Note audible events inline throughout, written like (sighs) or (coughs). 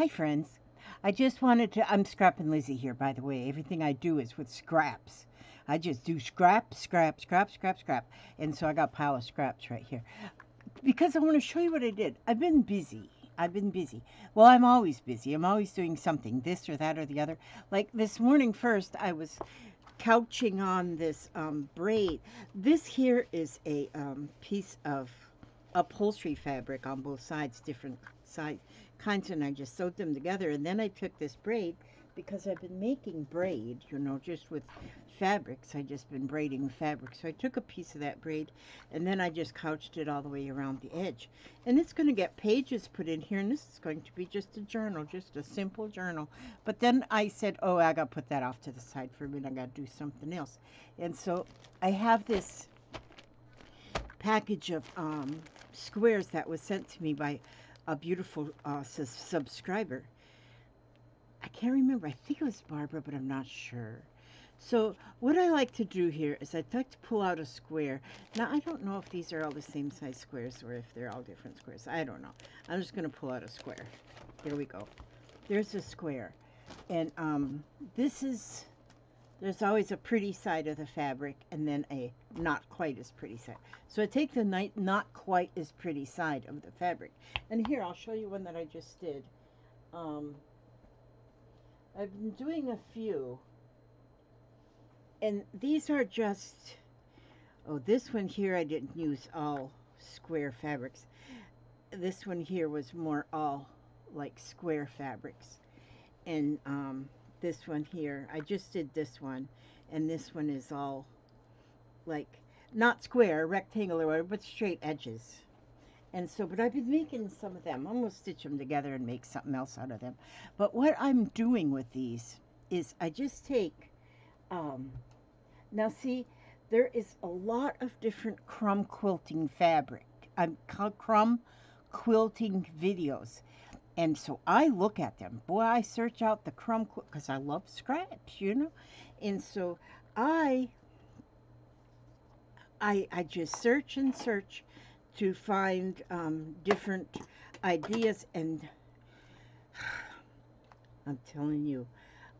Hi, friends. I just wanted to. I'm Scrappin Lizzi here, by the way. Everything I do is with scraps. I just do scrap, scrap, scrap, scrap, scrap. And so I got a pile of scraps right here. Because I want to show you what I did. I've been busy. I've been busy. Well, I'm always busy. I'm always doing something, this or that or the other. Like this morning, first, I was couching on this um, braid. This here is a um, piece of upholstery fabric on both sides, different size kinds, and I just sewed them together. And then I took this braid because I've been making braid, you know, just with fabrics. I just been braiding fabric. So I took a piece of that braid and then I just couched it all the way around the edge. And it's going to get pages put in here and this is going to be just a journal, just a simple journal. But then I said, oh, I got to put that off to the side for a minute. I got to do something else. And so I have this package of um, squares that was sent to me by a beautiful uh, subscriber. I can't remember. I think it was Barbara, but I'm not sure. So what I like to do here is I'd like to pull out a square. Now, I don't know if these are all the same size squares or if they're all different squares. I don't know. I'm just going to pull out a square. Here we go. There's a square. And um, this is there's always a pretty side of the fabric and then a not quite as pretty side. So I take the not quite as pretty side of the fabric. And here, I'll show you one that I just did. Um, I've been doing a few. And these are just, oh, this one here I didn't use all square fabrics. This one here was more all like square fabrics. And um, this one here. I just did this one, and this one is all like not square, rectangular, but straight edges. And so, but I've been making some of them. I'm going to stitch them together and make something else out of them. But what I'm doing with these is I just take, um, now see, there is a lot of different crumb quilting fabric. I'm crumb quilting videos. And so I look at them. Boy, I search out the crumb because I love scraps, you know. And so I, I, I just search and search to find um, different ideas. And (sighs) I'm telling you,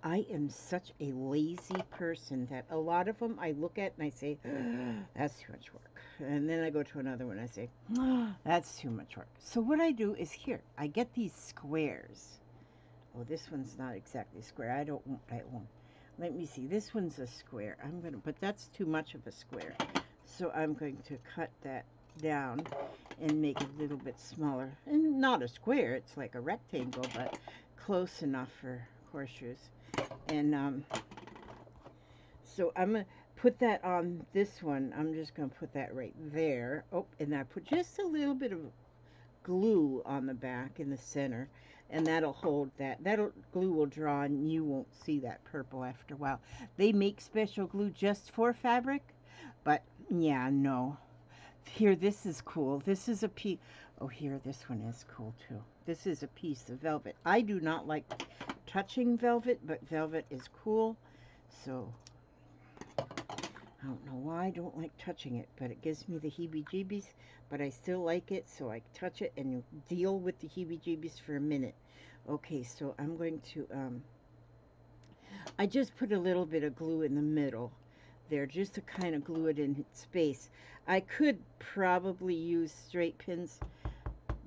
I am such a lazy person that a lot of them I look at and I say, (gasps) that's too much work. And then I go to another one and I say, ah, that's too much work. So what I do is here, I get these squares. Oh, this one's not exactly square. I don't want that one. Let me see. This one's a square. I'm going to, but that's too much of a square. So I'm going to cut that down and make it a little bit smaller. And not a square. It's like a rectangle, but close enough for horseshoes. And um, so I'm going to put that on this one. I'm just going to put that right there. Oh, and I put just a little bit of glue on the back in the center. And that'll hold that. That'll glue will draw and you won't see that purple after a while. They make special glue just for fabric. But yeah, no. Here, this is cool. This is a piece. Oh, here, this one is cool too. This is a piece of velvet. I do not like touching velvet, but velvet is cool. So, I don't know why I don't like touching it, but it gives me the heebie-jeebies, but I still like it, so I touch it and deal with the heebie-jeebies for a minute. Okay, so I'm going to, um, I just put a little bit of glue in the middle there, just to kind of glue it in space. I could probably use straight pins,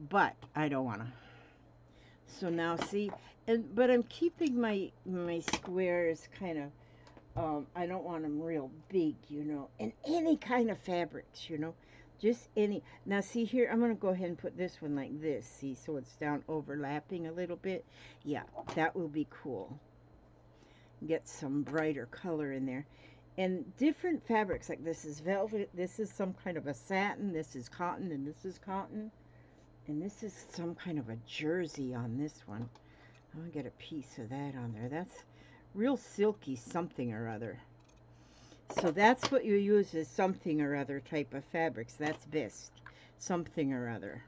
but I don't want to. So now see, and but I'm keeping my my squares kind of um, I don't want them real big, you know, and any kind of fabrics, you know, just any. Now see here, I'm going to go ahead and put this one like this, see, so it's down overlapping a little bit. Yeah, that will be cool. Get some brighter color in there. And different fabrics, like this is velvet, this is some kind of a satin, this is cotton, and this is cotton. And this is some kind of a jersey on this one. I'm going to get a piece of that on there. That's real silky something or other. So that's what you use is something or other type of fabrics. That's best. Something or other.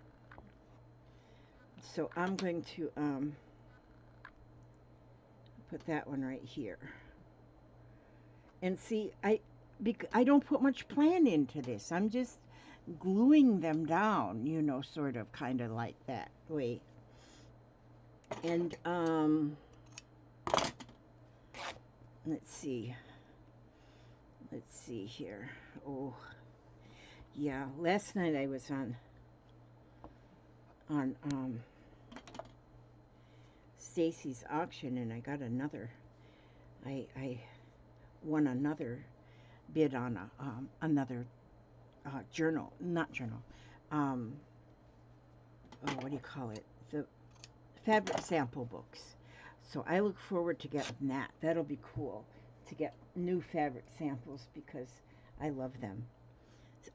So I'm going to um, put that one right here. And see, I, I don't put much plan into this. I'm just gluing them down, you know, sort of kind of like that way. And, um, let's see. Let's see here. Oh, yeah. Last night I was on, on, um, Stacy's auction and I got another, I, I won another bid on a, um, another uh, journal, not journal, um, oh, what do you call it? The fabric sample books. So I look forward to getting that. That'll be cool to get new fabric samples because I love them.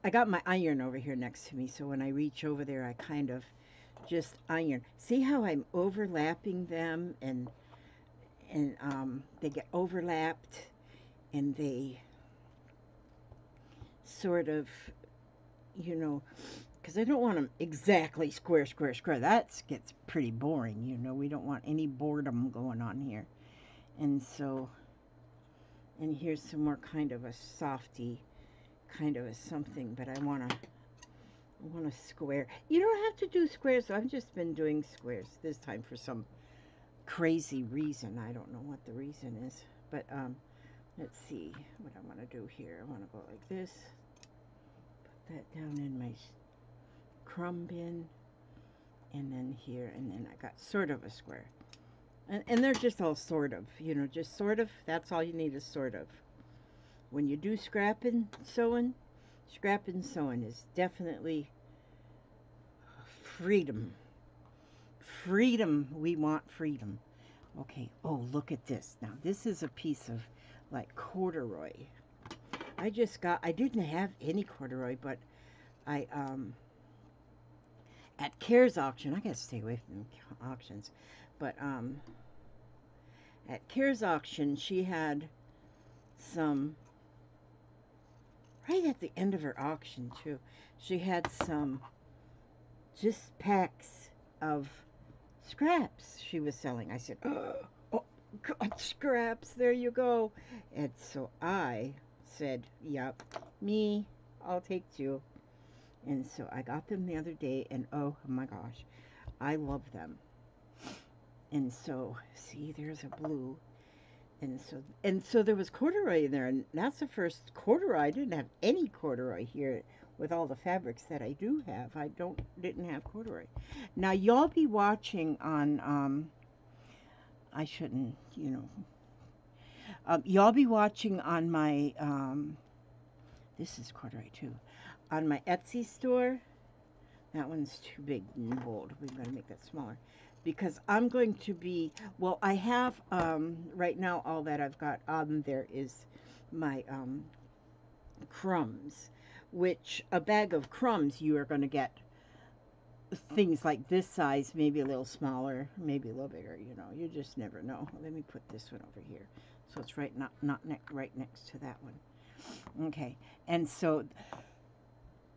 I got my iron over here next to me, so when I reach over there, I kind of just iron. See how I'm overlapping them and and um, they get overlapped and they sort of, you know, because I don't want them exactly square, square, square. That gets pretty boring, you know. We don't want any boredom going on here. And so, and here's some more kind of a softy, kind of a something, but I want to, want a square. You don't have to do squares. I've just been doing squares this time for some crazy reason. I don't know what the reason is, but um, let's see what I want to do here. I want to go like this, that down in my crumb bin, and then here, and then I got sort of a square. And, and they're just all sort of, you know, just sort of, that's all you need is sort of. When you do scrapping sewing, scrapping sewing is definitely freedom. Freedom, we want freedom. Okay, oh, look at this. Now, this is a piece of, like, corduroy. I just got, I didn't have any corduroy, but I, um, at Cares auction, I gotta stay away from auctions, but, um, at Cares auction, she had some, right at the end of her auction, too, she had some just packs of scraps she was selling. I said, oh, God, scraps, there you go. And so I said, yep, me, I'll take two. And so I got them the other day, and oh my gosh, I love them. And so, see, there's a blue. And so, and so there was corduroy in there, and that's the first corduroy. I didn't have any corduroy here with all the fabrics that I do have. I don't didn't have corduroy. Now y'all be watching on um I shouldn't, you know. Um, y'all be watching on my um this is corduroy too. On my Etsy store. That one's too big and bold. We're going to make that smaller because I'm going to be well I have um right now all that I've got on there is my um crumbs which a bag of crumbs you are going to get things like this size, maybe a little smaller, maybe a little bigger, you know, you just never know. Let me put this one over here. So it's right not not ne right next to that one. Okay. And so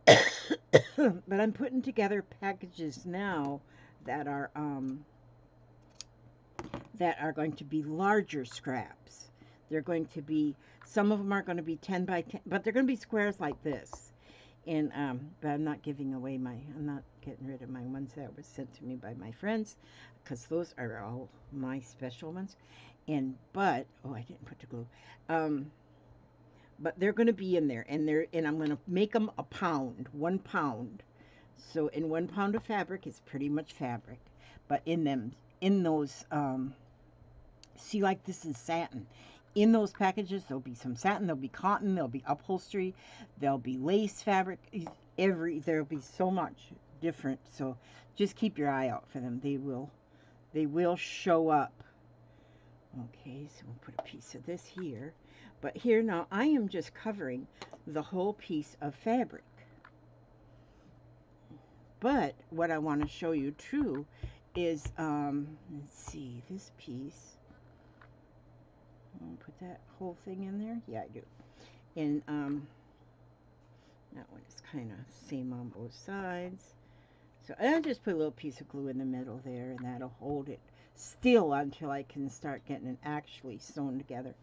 (coughs) but I'm putting together packages now that are um that are going to be larger scraps. They're going to be some of them are going to be 10 by 10, but they're going to be squares like this and um, but I'm not giving away my I'm not getting rid of my ones that were sent to me by my friends because those are all my special ones and but oh I didn't put the glue um, but they're going to be in there and they're and I'm going to make them a pound one pound. So in one pound of fabric it's pretty much fabric but in them in those um, see like this is satin. In those packages there'll be some satin there'll be cotton there'll be upholstery there'll be lace fabric every there'll be so much different. So just keep your eye out for them. They will they will show up okay so we'll put a piece of this here but here now I am just covering the whole piece of fabric but what I want to show you too is um, let's see this piece I'll put that whole thing in there. Yeah, I do. And um, that one is kind of same on both sides. So I'll just put a little piece of glue in the middle there, and that'll hold it still until I can start getting it actually sewn together.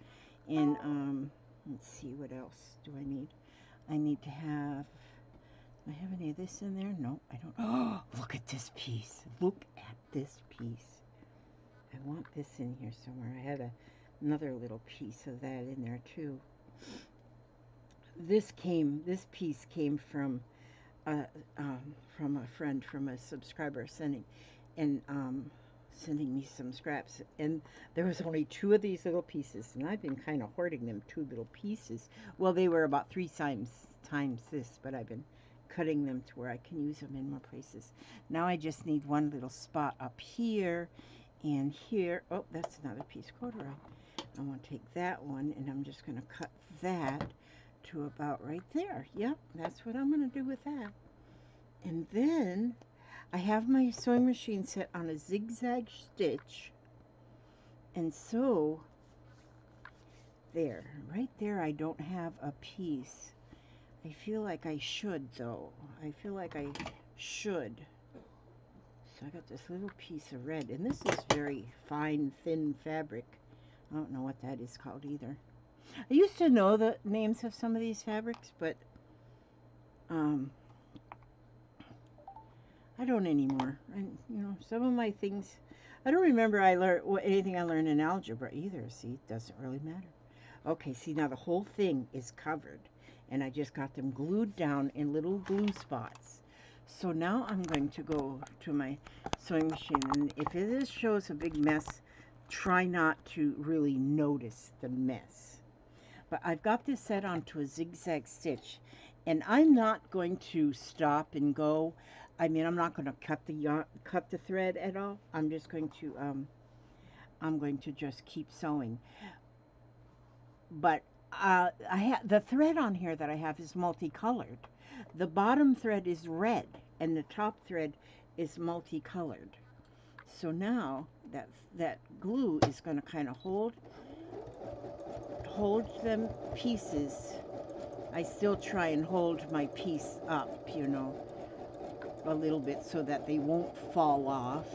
And um, let's see, what else do I need? I need to have, do I have any of this in there? No, I don't. Oh, (gasps) look at this piece. Look at this piece. I want this in here somewhere. I had a, another little piece of that in there too. This came, this piece came from, uh, um, from a friend, from a subscriber sending, and um, sending me some scraps. And there was only two of these little pieces, and I've been kind of hoarding them two little pieces. Well, they were about three times times this, but I've been cutting them to where I can use them in more places. Now I just need one little spot up here and here. Oh, that's another piece corduroy. I want to take that one and I'm just going to cut that to about right there. Yep, that's what I'm going to do with that. And then I have my sewing machine set on a zigzag stitch. And so, there, right there I don't have a piece I feel like I should, though. I feel like I should. So I got this little piece of red, and this is very fine, thin fabric. I don't know what that is called either. I used to know the names of some of these fabrics, but um, I don't anymore. I, you know, some of my things, I don't remember I learned well, anything I learned in algebra either. See, it doesn't really matter. Okay, see now the whole thing is covered and I just got them glued down in little glue spots. So now I'm going to go to my sewing machine and if it is, shows a big mess, try not to really notice the mess. But I've got this set onto a zigzag stitch and I'm not going to stop and go. I mean, I'm not going to cut the yarn, cut the thread at all. I'm just going to, um, I'm going to just keep sewing. But uh, I have the thread on here that I have is multicolored. The bottom thread is red and the top thread is multicolored. So now that that glue is going to kind of hold hold them pieces. I still try and hold my piece up, you know, a little bit so that they won't fall off.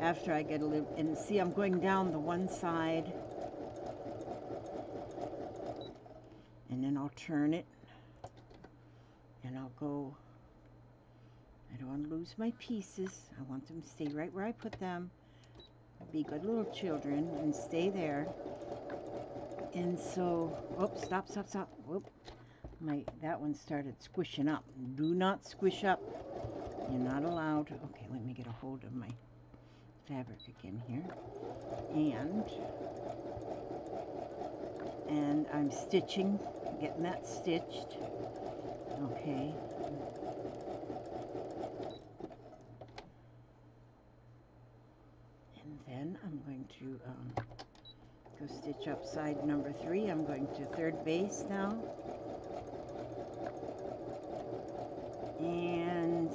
After I get a little, and see I'm going down the one side. And then I'll turn it and I'll go. I don't want to lose my pieces. I want them to stay right where I put them. Be good little children and stay there. And so oops stop stop stop. Whoop my that one started squishing up do not squish up you're not allowed okay let me get a hold of my fabric again here and and I'm stitching getting that stitched. Okay. And then I'm going to um, go stitch up side number three. I'm going to third base now. And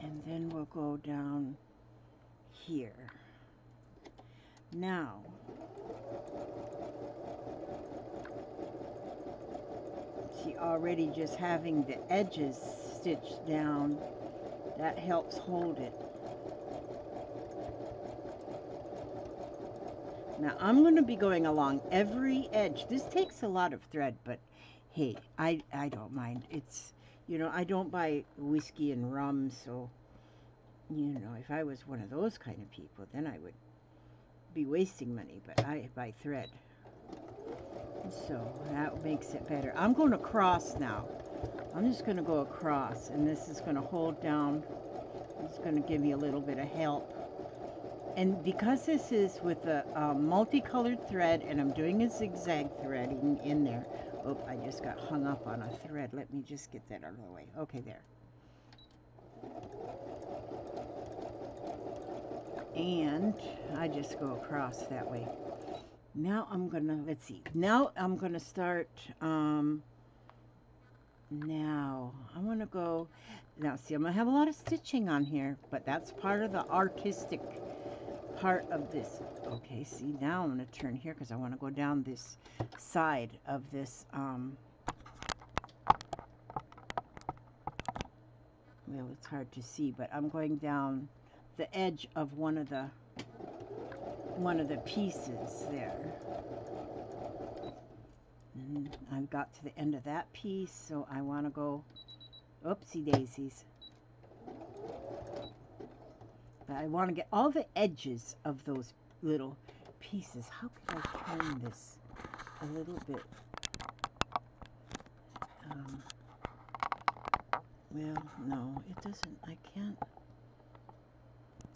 and then we'll go down here. Now, see already just having the edges stitched down, that helps hold it. Now I'm going to be going along every edge. This takes a lot of thread, but hey, I, I don't mind. It's, you know, I don't buy whiskey and rum, so you know, if I was one of those kind of people, then I would be wasting money, but I buy thread. So that makes it better. I'm going across now. I'm just going to go across, and this is going to hold down. It's going to give me a little bit of help. And because this is with a um, multicolored thread, and I'm doing a zigzag threading in there. Oh, I just got hung up on a thread. Let me just get that out of the way. Okay, there and I just go across that way. Now I'm gonna, let's see, now I'm gonna start, um, now I'm gonna go, now see I'm gonna have a lot of stitching on here, but that's part of the artistic part of this. Okay, see now I'm gonna turn here because I want to go down this side of this, um, well it's hard to see, but I'm going down the edge of one of the one of the pieces there. And I've got to the end of that piece, so I want to go, oopsie daisies. But I want to get all the edges of those little pieces. How can I turn this a little bit? Um, well, no, it doesn't. I can't.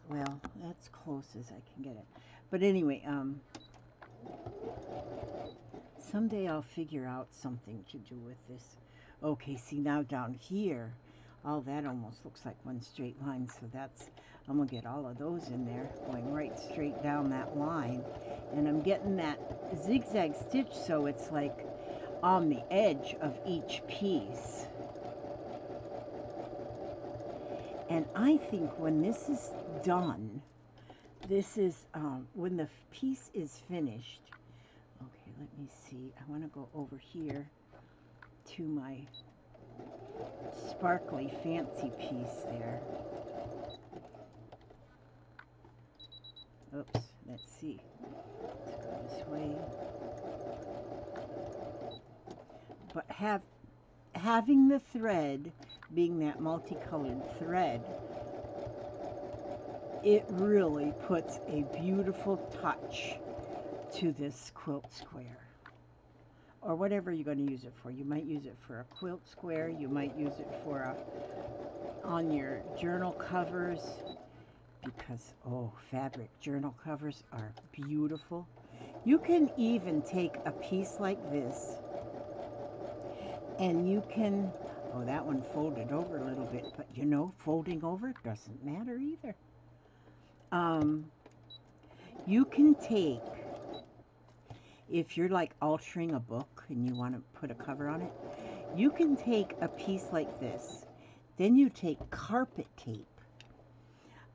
Well, that's close as I can get it. But anyway, um, someday I'll figure out something to do with this. Okay, see now down here, all that almost looks like one straight line, so that's, I'm going to get all of those in there, going right straight down that line. And I'm getting that zigzag stitch so it's like on the edge of each piece. And I think when this is done, this is, um, when the piece is finished, okay, let me see, I want to go over here to my sparkly fancy piece there. Oops, let's see. Let's go this way. But have having the thread being that multicolored thread, it really puts a beautiful touch to this quilt square or whatever you're going to use it for. You might use it for a quilt square, you might use it for a on your journal covers because oh, fabric journal covers are beautiful. You can even take a piece like this and you can oh that one folded over a little bit but you know folding over doesn't matter either um, you can take if you're like altering a book and you want to put a cover on it, you can take a piece like this. Then you take carpet tape.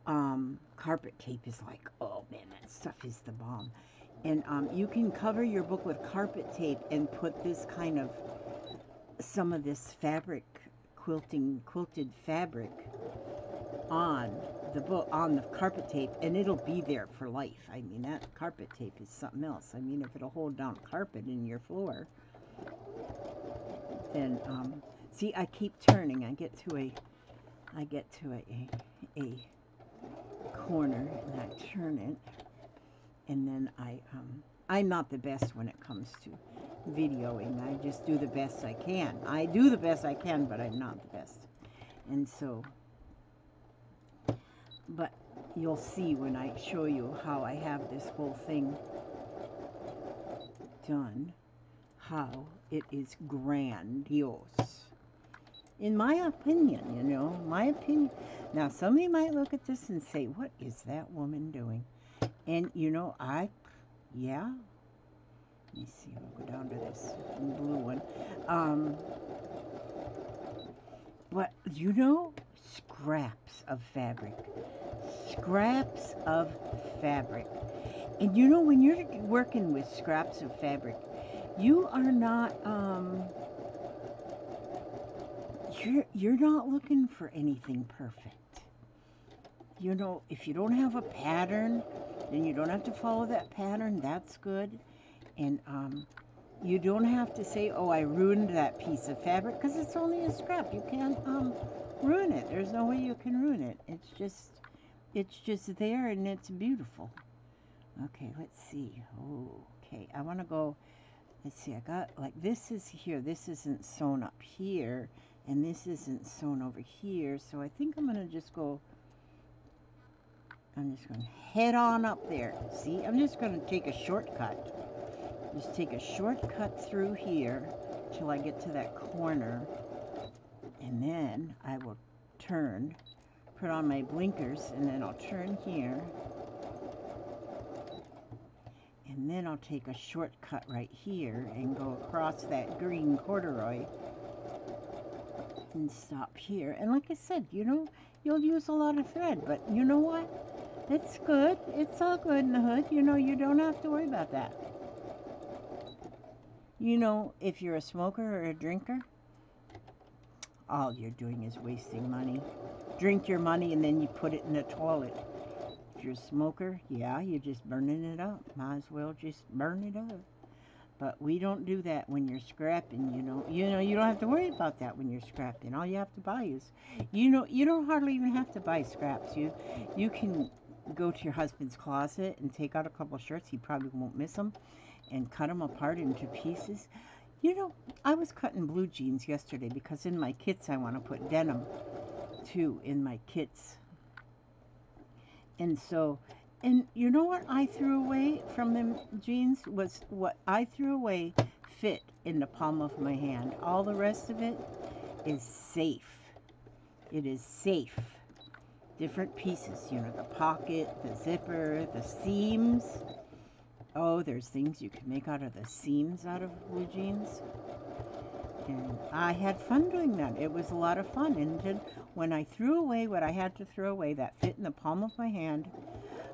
Um, carpet tape is like, oh man, that stuff is the bomb. And um, you can cover your book with carpet tape and put this kind of, some of this fabric, quilting, quilted fabric on the book on the carpet tape and it'll be there for life. I mean that carpet tape is something else. I mean if it'll hold down carpet in your floor then um, see I keep turning. I get to a I get to a, a, corner and I turn it and then I um, I'm not the best when it comes to videoing. I just do the best I can. I do the best I can, but I'm not the best. And so but you'll see when I show you how I have this whole thing done, how it is grandiose. In my opinion, you know, my opinion. Now, somebody might look at this and say, what is that woman doing? And, you know, I, yeah. Let me see, I'll go down to this blue one. Um, but, you know, scraps of fabric. Scraps of fabric. And you know, when you're working with scraps of fabric, you are not, um, you're, you're not looking for anything perfect. You know, if you don't have a pattern, then you don't have to follow that pattern. That's good. And, um, you don't have to say, oh, I ruined that piece of fabric, because it's only a scrap. You can't, um, ruin it. There's no way you can ruin it. It's just, it's just there and it's beautiful. Okay, let's see. okay, I want to go, let's see, I got, like, this is here. This isn't sewn up here, and this isn't sewn over here. So I think I'm going to just go, I'm just going to head on up there. See, I'm just going to take a shortcut. Just take a shortcut through here till I get to that corner and then I will turn, put on my blinkers, and then I'll turn here. And then I'll take a shortcut right here and go across that green corduroy and stop here. And like I said, you know, you'll use a lot of thread, but you know what? It's good. It's all good in the hood. You know, you don't have to worry about that. You know, if you're a smoker or a drinker, all you're doing is wasting money. Drink your money and then you put it in the toilet. If you're a smoker, yeah, you're just burning it up. Might as well just burn it up. But we don't do that when you're scrapping, you know. You know, you don't have to worry about that when you're scrapping. All you have to buy is, you know, you don't hardly even have to buy scraps. You, you can go to your husband's closet and take out a couple shirts. He probably won't miss them, and cut them apart into pieces. You know, I was cutting blue jeans yesterday because in my kits I want to put denim too in my kits. And so and you know what I threw away from them jeans was what I threw away fit in the palm of my hand. All the rest of it is safe. It is safe. Different pieces, you know, the pocket, the zipper, the seams. Oh, there's things you can make out of the seams out of blue jeans. And I had fun doing that. It was a lot of fun. And when I threw away what I had to throw away that fit in the palm of my hand,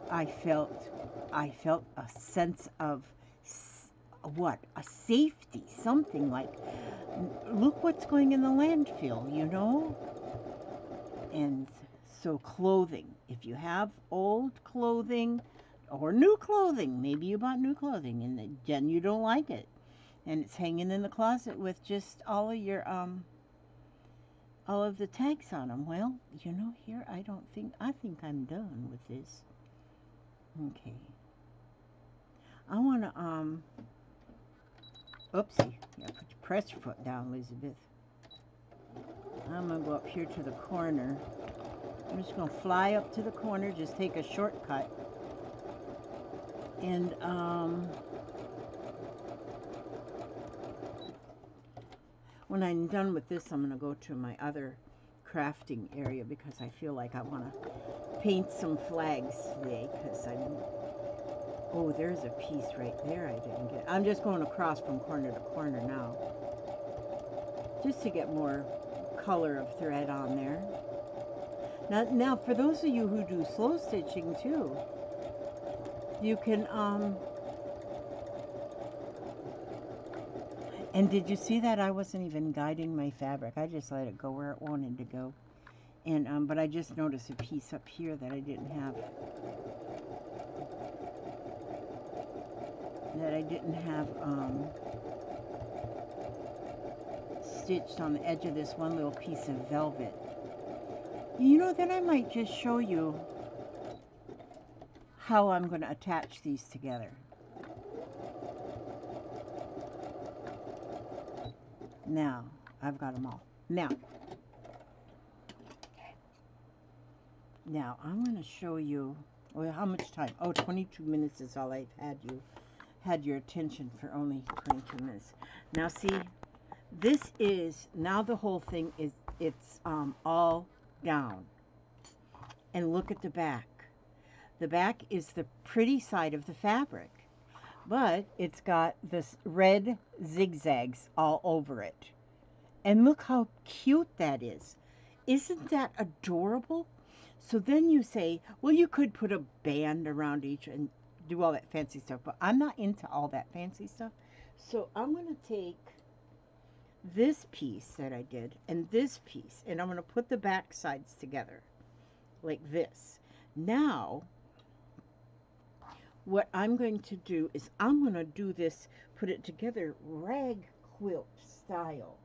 I felt I felt a sense of what a safety something like look what's going in the landfill you know and so clothing if you have old clothing or new clothing maybe you bought new clothing and then you don't like it and it's hanging in the closet with just all of your um all of the tags on them well you know here i don't think i think i'm done with this Okay. I want to, um, oopsie. Yeah, put your press your foot down, Elizabeth. I'm to go up here to the corner. I'm just to fly up to the corner, just take a shortcut. And, um, when I'm done with this, I'm going to go to my other crafting area because I feel like I want to paint some flags today because I'm oh there's a piece right there I didn't get. I'm just going across from corner to corner now. Just to get more color of thread on there. Now, now for those of you who do slow stitching too you can um and did you see that I wasn't even guiding my fabric I just let it go where it wanted to go and, um, but I just noticed a piece up here that I didn't have. That I didn't have um, stitched on the edge of this one little piece of velvet. You know, then I might just show you how I'm going to attach these together. Now, I've got them all. Now, Now, I'm going to show you, well, how much time? Oh, 22 minutes is all I've had you, had your attention for only 22 minutes. Now, see, this is, now the whole thing is, it's um, all down. And look at the back. The back is the pretty side of the fabric, but it's got this red zigzags all over it. And look how cute that is. Isn't that adorable? So then you say, well, you could put a band around each and do all that fancy stuff, but I'm not into all that fancy stuff. So I'm going to take this piece that I did and this piece, and I'm going to put the back sides together like this. Now, what I'm going to do is I'm going to do this, put it together rag quilt style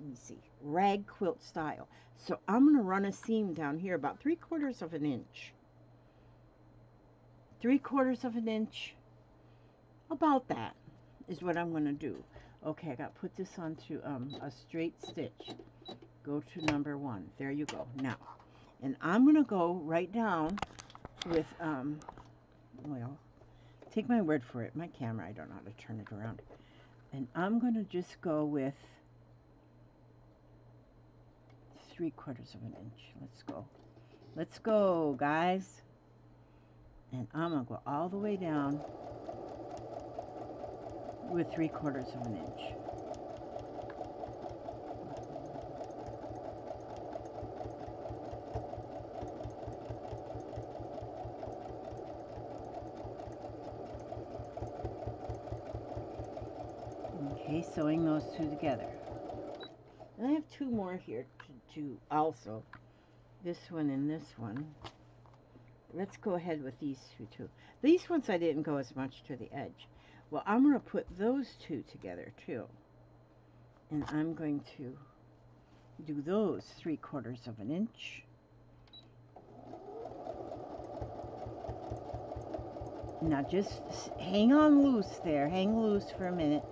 let me see, rag quilt style. So I'm going to run a seam down here about three quarters of an inch. Three quarters of an inch. About that is what I'm going to do. Okay, I got to put this onto um, a straight stitch. Go to number one. There you go. Now, and I'm going to go right down with, um, well, take my word for it. My camera, I don't know how to turn it around. And I'm going to just go with three quarters of an inch. Let's go. Let's go, guys. And I'm going to go all the way down with three quarters of an inch. Okay, sewing those two together. And I have two more here to do also this one and this one. Let's go ahead with these two too. These ones I didn't go as much to the edge. Well, I'm going to put those two together too. And I'm going to do those three quarters of an inch. Now just hang on loose there, hang loose for a minute,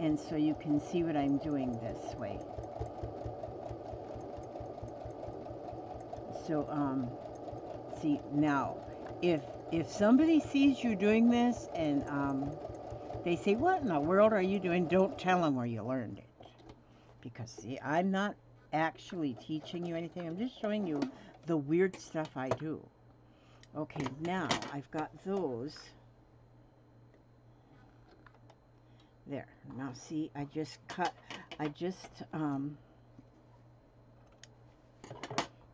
and so you can see what I'm doing this way. So, um, see, now, if, if somebody sees you doing this and, um, they say, what in the world are you doing? Don't tell them where you learned it. Because, see, I'm not actually teaching you anything. I'm just showing you the weird stuff I do. Okay, now I've got those. There. Now see, I just cut, I just, um,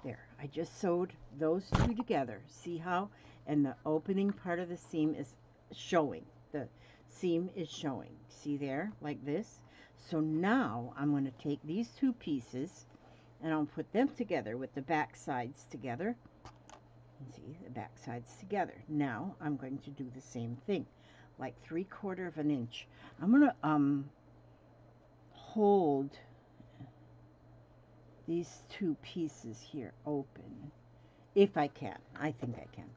there. I just sewed those two together. See how? And the opening part of the seam is showing. The seam is showing. See there? Like this. So now I'm going to take these two pieces and I'll put them together with the back sides together. See, the back sides together. Now I'm going to do the same thing, like three quarter of an inch. I'm going to um, hold these two pieces here open, if I can. I think I can.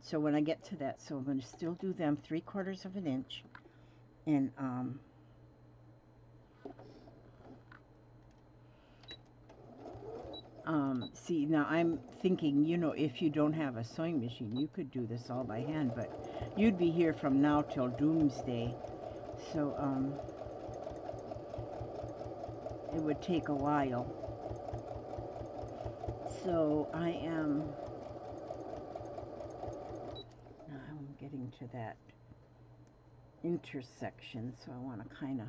So when I get to that, so I'm going to still do them three quarters of an inch, and um, um, see, now I'm thinking, you know, if you don't have a sewing machine, you could do this all by hand, but you'd be here from now till doomsday. So, um, it would take a while. So I am, I'm getting to that intersection, so I want to kind of,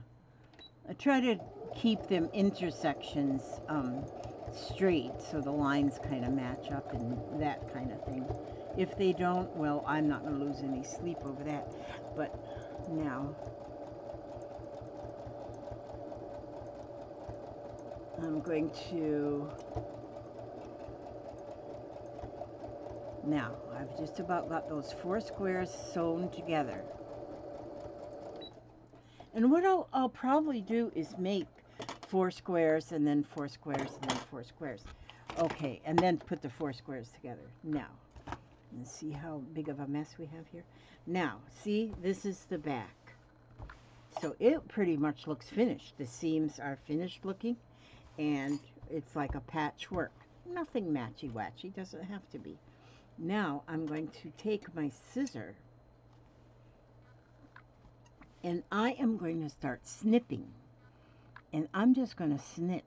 I try to keep them intersections, um, straight so the lines kind of match up and that kind of thing. If they don't, well, I'm not going to lose any sleep over that. But now, I'm going to, now, I've just about got those four squares sewn together. And what I'll, I'll probably do is make four squares and then four squares and then four squares. Okay, and then put the four squares together. Now, and see how big of a mess we have here? Now, see, this is the back. So it pretty much looks finished. The seams are finished looking, and it's like a patchwork. Nothing matchy-watchy, doesn't have to be. Now, I'm going to take my scissor, and I am going to start snipping and I'm just going to snip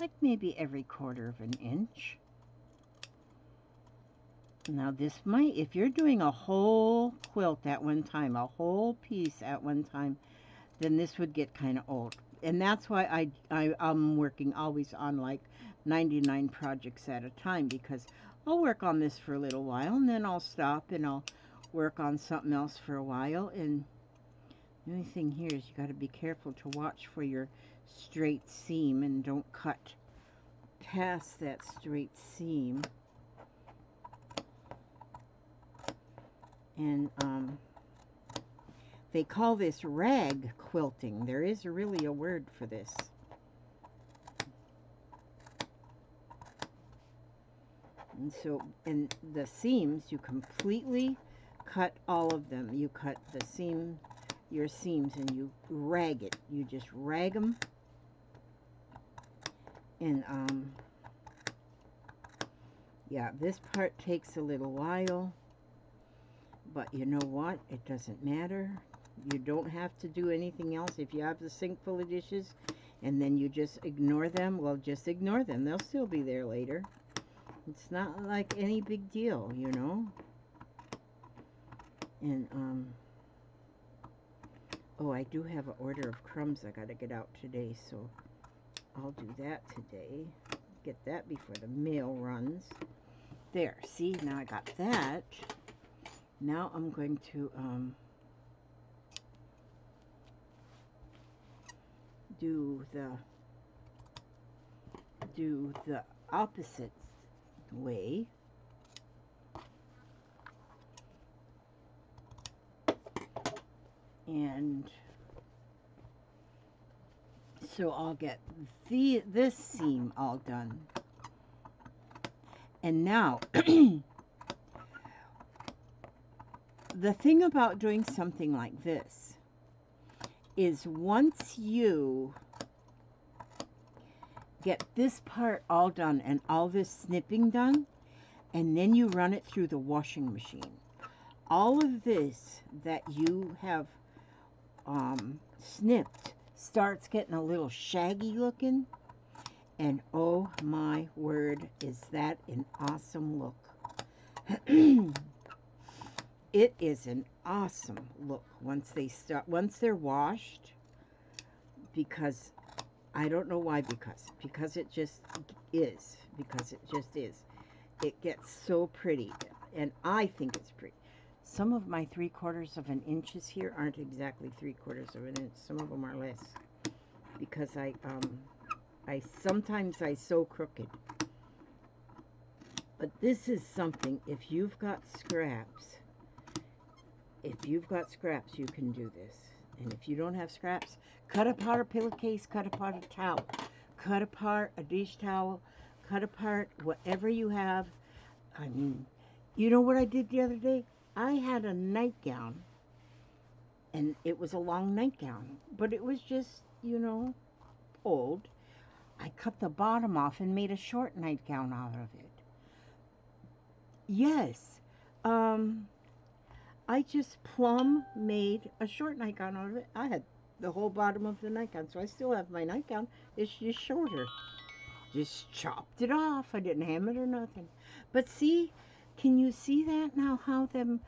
like maybe every quarter of an inch. Now this might, if you're doing a whole quilt at one time, a whole piece at one time, then this would get kind of old. And that's why I, I, I'm working always on like 99 projects at a time because I'll work on this for a little while and then I'll stop and I'll work on something else for a while and the only thing here is you got to be careful to watch for your straight seam and don't cut past that straight seam. And um, they call this rag quilting. There is really a word for this. And so, and the seams, you completely cut all of them. You cut the seam your seams and you rag it. You just rag them. And, um, yeah, this part takes a little while. But you know what? It doesn't matter. You don't have to do anything else. If you have the sink full of dishes and then you just ignore them, well, just ignore them. They'll still be there later. It's not like any big deal, you know? And, um, Oh, I do have an order of crumbs I got to get out today, so I'll do that today. Get that before the mail runs. There, see, now I got that. Now I'm going to um, do the do the opposite way. And so I'll get the this seam all done. And now, (clears throat) the thing about doing something like this is once you get this part all done and all this snipping done, and then you run it through the washing machine. All of this that you have um, snipped starts getting a little shaggy looking. And oh my word, is that an awesome look. (clears throat) it is an awesome look once they start, once they're washed, because I don't know why because, because it just is, because it just is. It gets so pretty, and I think it's pretty. Some of my three quarters of an inches here aren't exactly three quarters of an inch. Some of them are less because I, um, I sometimes I sew crooked. But this is something, if you've got scraps, if you've got scraps, you can do this. And if you don't have scraps, cut apart a pillowcase, cut apart a towel, cut apart a dish towel, cut apart whatever you have. I mean, you know what I did the other day? I had a nightgown, and it was a long nightgown, but it was just, you know, old. I cut the bottom off and made a short nightgown out of it. Yes, um, I just plumb made a short nightgown out of it. I had the whole bottom of the nightgown, so I still have my nightgown. It's just shorter. Just chopped it off. I didn't hem it or nothing. But see, can you see that now? How them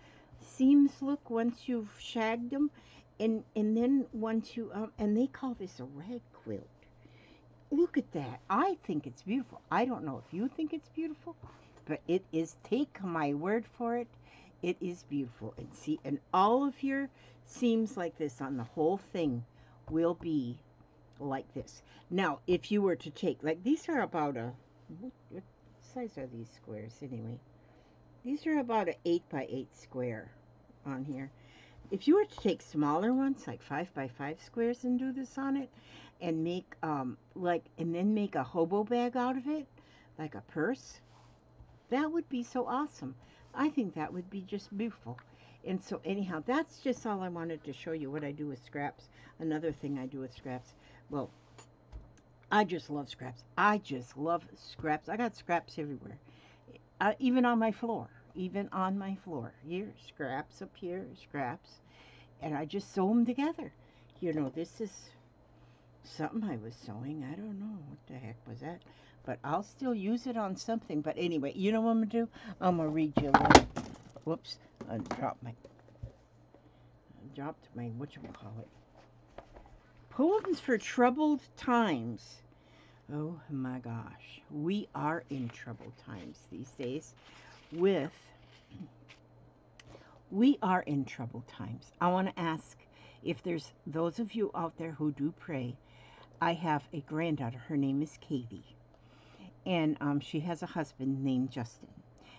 seams look once you've shagged them, and and then once you um, and they call this a rag quilt. Look at that. I think it's beautiful. I don't know if you think it's beautiful, but it is. Take my word for it. It is beautiful. And see, and all of your seams like this on the whole thing will be like this. Now, if you were to take, like these are about a, what, what size are these squares anyway? These are about an 8 by 8 square on here. If you were to take smaller ones, like 5 by 5 squares and do this on it, and make, um, like, and then make a hobo bag out of it, like a purse, that would be so awesome. I think that would be just beautiful. And so anyhow, that's just all I wanted to show you what I do with scraps. Another thing I do with scraps. Well, I just love scraps. I just love scraps. I got scraps everywhere uh, even on my floor, even on my floor. Here, scraps up here, scraps, and I just sew them together. You know, this is something I was sewing. I don't know what the heck was that, but I'll still use it on something. But anyway, you know what I'm gonna do? I'm gonna read you a little. Whoops, I dropped my I dropped my what you call it. Poems for troubled times Oh my gosh, we are in troubled times these days with, (clears throat) we are in troubled times. I want to ask if there's those of you out there who do pray. I have a granddaughter, her name is Katie, and um, she has a husband named Justin,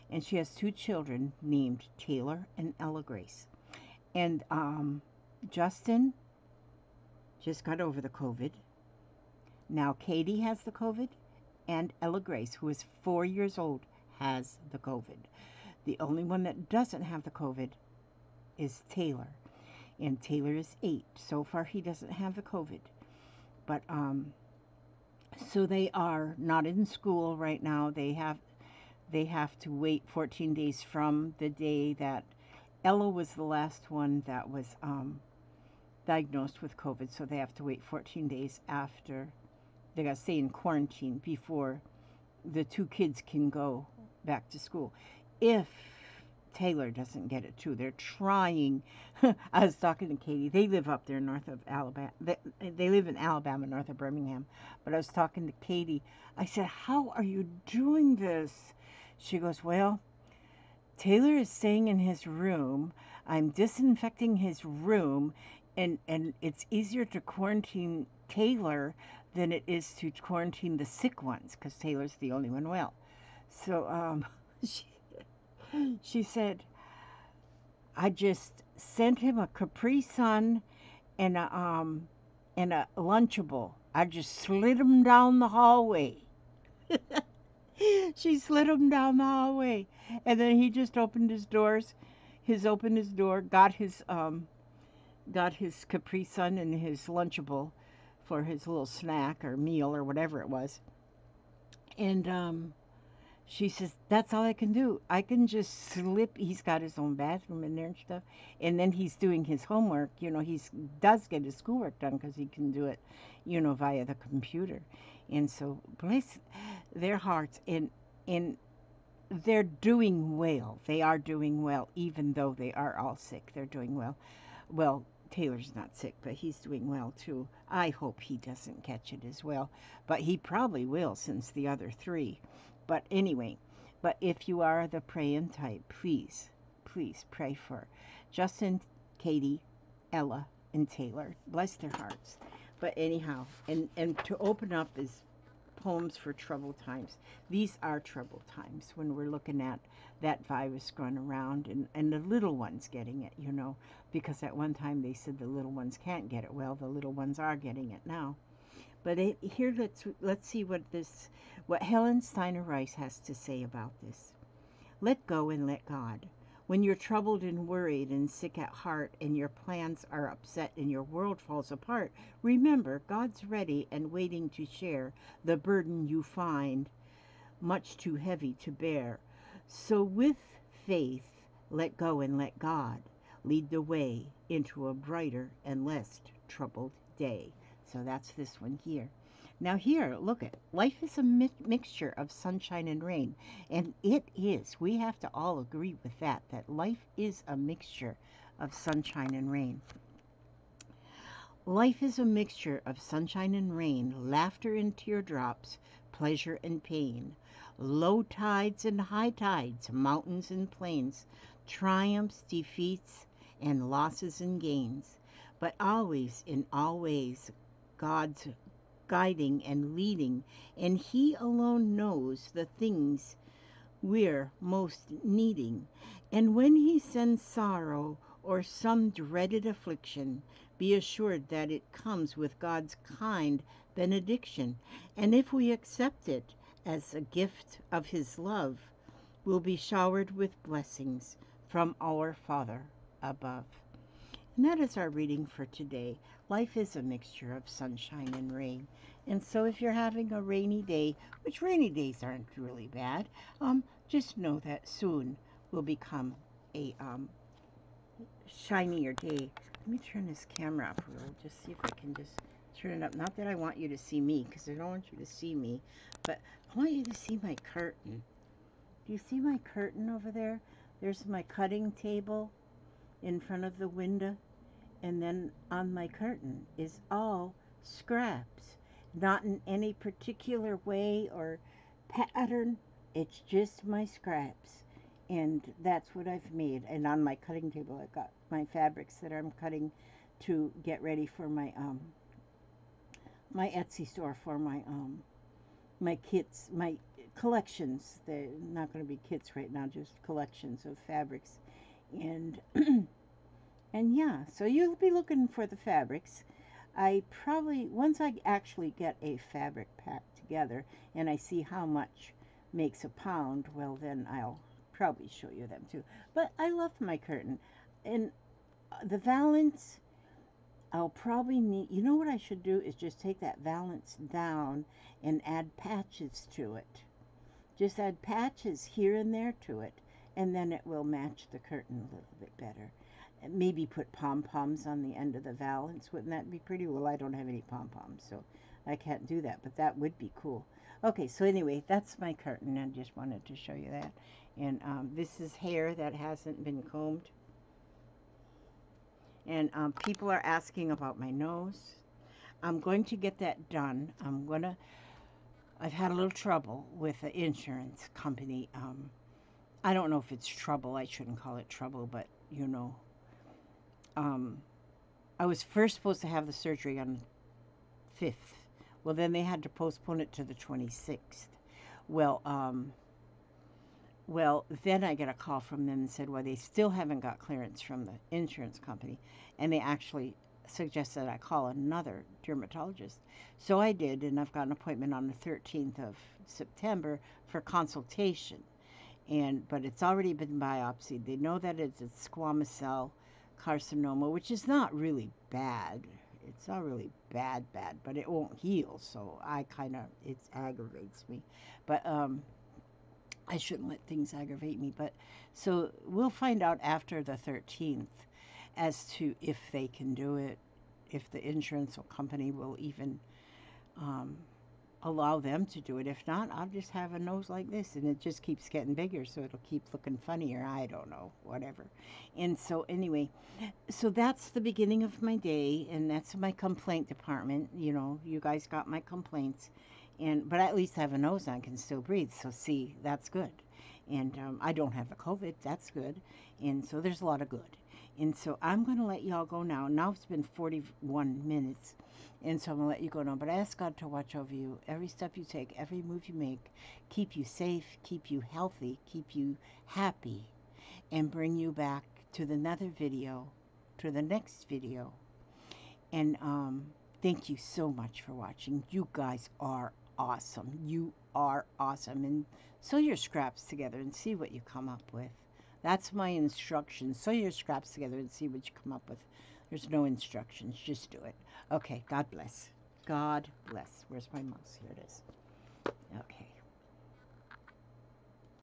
and she has two children named Taylor and Ella Grace. And um, Justin just got over the COVID now, Katie has the COVID, and Ella Grace, who is four years old, has the COVID. The only one that doesn't have the COVID is Taylor, and Taylor is eight. So far, he doesn't have the COVID. But, um, so they are not in school right now. They have, they have to wait 14 days from the day that Ella was the last one that was um, diagnosed with COVID. So they have to wait 14 days after they got to stay in quarantine before the two kids can go back to school. If Taylor doesn't get it too, they're trying. (laughs) I was talking to Katie. They live up there north of Alabama. They, they live in Alabama, north of Birmingham. But I was talking to Katie. I said, How are you doing this? She goes, Well, Taylor is staying in his room. I'm disinfecting his room, and, and it's easier to quarantine Taylor than it is to quarantine the sick ones because Taylor's the only one well. So um, (laughs) she, (gasps) she said, I just sent him a Capri Sun and a um and a lunchable. I just slid him down the hallway. (laughs) she slid him down the hallway, and then he just opened his doors. His opened his door, got his um got his Capri Sun and his Lunchable for his little snack or meal or whatever it was. And um, she says, That's all I can do. I can just slip. He's got his own bathroom in there and stuff. And then he's doing his homework. You know, he does get his schoolwork done because he can do it, you know, via the computer. And so, bless their hearts. And, and they're doing well. They are doing well, even though they are all sick. They're doing well. Well, Taylor's not sick, but he's doing well too. I hope he doesn't catch it as well, but he probably will since the other three. But anyway, but if you are the praying type, please, please pray for Justin, Katie, Ella, and Taylor. Bless their hearts. But anyhow, and, and to open up is poems for troubled times. These are troubled times when we're looking at that virus going around and, and the little ones getting it, you know, because at one time they said the little ones can't get it. Well, the little ones are getting it now. But it, here, let's let's see what this, what Helen Steiner Rice has to say about this. Let go and let God. When you're troubled and worried and sick at heart and your plans are upset and your world falls apart, remember God's ready and waiting to share the burden you find much too heavy to bear. So with faith, let go and let God lead the way into a brighter and less troubled day. So that's this one here. Now here, look at life is a mi mixture of sunshine and rain, and it is. We have to all agree with that. That life is a mixture of sunshine and rain. Life is a mixture of sunshine and rain, laughter and teardrops, pleasure and pain, low tides and high tides, mountains and plains, triumphs, defeats, and losses and gains. But always, in all ways, God's guiding and leading, and He alone knows the things we're most needing. And when He sends sorrow or some dreaded affliction, be assured that it comes with God's kind benediction. And if we accept it as a gift of His love, we'll be showered with blessings from our Father above. And that is our reading for today. Life is a mixture of sunshine and rain. And so if you're having a rainy day, which rainy days aren't really bad, um, just know that soon will become a um, shinier day. Let me turn this camera up little, just see if I can just turn it up. Not that I want you to see me, because I don't want you to see me, but I want you to see my curtain. Do you see my curtain over there? There's my cutting table in front of the window and then on my curtain is all scraps. Not in any particular way or pattern. It's just my scraps. And that's what I've made. And on my cutting table I've got my fabrics that I'm cutting to get ready for my um my Etsy store for my um my kits my collections. They're not going to be kits right now just collections of fabrics and (clears throat) and yeah so you'll be looking for the fabrics. I probably once I actually get a fabric pack together and I see how much makes a pound well then I'll probably show you them too. But I love my curtain. And uh, the valance I'll probably need you know what I should do is just take that valance down and add patches to it. Just add patches here and there to it and then it will match the curtain a little bit better. Maybe put pom-poms on the end of the valance. Wouldn't that be pretty? Well, I don't have any pom-poms, so I can't do that, but that would be cool. Okay, so anyway, that's my curtain. I just wanted to show you that. And um, this is hair that hasn't been combed. And um, people are asking about my nose. I'm going to get that done. I'm going to, I've had a little trouble with the insurance company. Um, I don't know if it's trouble. I shouldn't call it trouble, but you know, um, I was first supposed to have the surgery on the 5th. Well, then they had to postpone it to the 26th. Well, um, well, then I get a call from them and said, well, they still haven't got clearance from the insurance company. And they actually suggested I call another dermatologist. So I did, and I've got an appointment on the 13th of September for consultation. And but it's already been biopsied. They know that it's a squamous cell carcinoma, which is not really bad. It's not really bad, bad, but it won't heal. So I kind of it aggravates me. But um, I shouldn't let things aggravate me. But so we'll find out after the 13th as to if they can do it, if the insurance company will even um, allow them to do it. If not, I'll just have a nose like this and it just keeps getting bigger, so it'll keep looking funnier. I don't know, whatever. And so, anyway, so that's the beginning of my day, and that's my complaint department. You know, you guys got my complaints, and but at least I have a nose I can still breathe. So, see, that's good. And um, I don't have the COVID, that's good. And so, there's a lot of good. And so I'm going to let y'all go now. Now it's been 41 minutes. And so I'm going to let you go now. But I ask God to watch over you every step you take, every move you make, keep you safe, keep you healthy, keep you happy, and bring you back to the another video, to the next video. And um, thank you so much for watching. You guys are awesome. You are awesome. And sew your scraps together and see what you come up with. That's my instructions. Sew your scraps together and see what you come up with. There's no instructions. Just do it. Okay. God bless. God bless. Where's my mouse? Here it is. Okay.